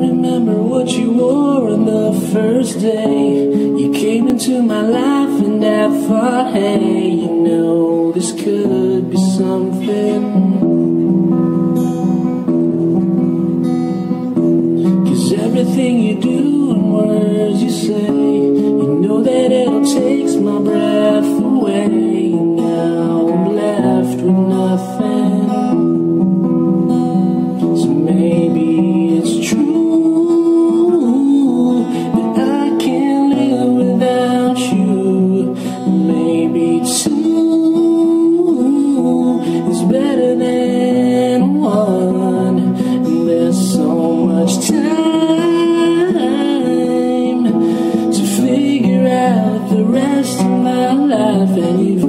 remember what you wore on the first day. You came into my life and I thought, hey, you know, this could be something. Cause everything you do and words you say, you know that it all takes my breath the rest of my life, and you've